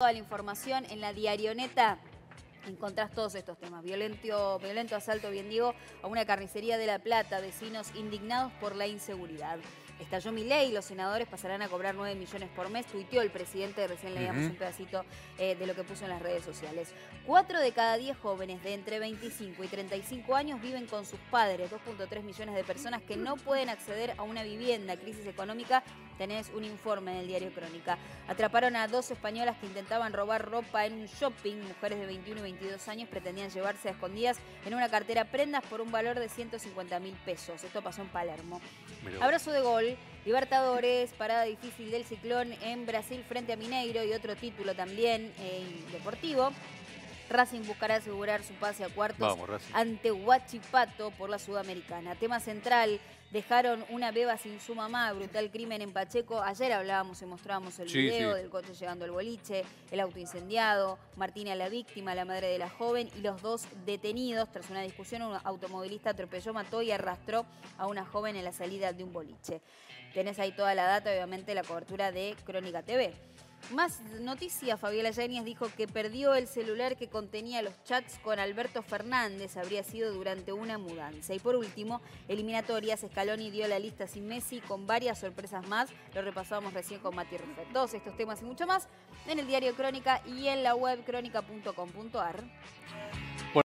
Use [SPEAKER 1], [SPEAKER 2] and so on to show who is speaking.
[SPEAKER 1] Toda la información en la Diarioneta encontrás todos estos temas. Violento, violento asalto, bien digo, a una carnicería de La Plata, vecinos indignados por la inseguridad. Estalló mi ley, los senadores pasarán a cobrar 9 millones por mes, tuiteó el presidente, recién leíamos un pedacito eh, de lo que puso en las redes sociales. Cuatro de cada 10 jóvenes de entre 25 y 35 años viven con sus padres, 2.3 millones de personas que no pueden acceder a una vivienda, crisis económica, tenés un informe en el diario Crónica. Atraparon a dos españolas que intentaban robar ropa en un shopping, mujeres de 21 y 22 años pretendían llevarse a escondidas en una cartera prendas por un valor de 150 mil pesos. Esto pasó en Palermo. Abrazo de gol. Libertadores, parada difícil del ciclón en Brasil frente a Mineiro y otro título también eh, deportivo. Racing buscará asegurar su pase a cuartos ante Huachipato por la Sudamericana. Tema central, dejaron una beba sin su mamá, brutal crimen en Pacheco. Ayer hablábamos y mostrábamos el video del coche llegando al boliche, el auto incendiado, Martina la víctima, la madre de la joven y los dos detenidos. Tras una discusión, un automovilista atropelló, mató y arrastró a una joven en la salida de un boliche. Tenés ahí toda la data, obviamente la cobertura de Crónica TV. Más noticias, Fabiola Yáñez dijo que perdió el celular que contenía los chats con Alberto Fernández, habría sido durante una mudanza. Y por último, eliminatorias, Scaloni dio la lista sin Messi con varias sorpresas más, lo repasamos recién con Mati Ruffet. Todos estos temas y mucho más en el diario Crónica y en la web crónica.com.ar.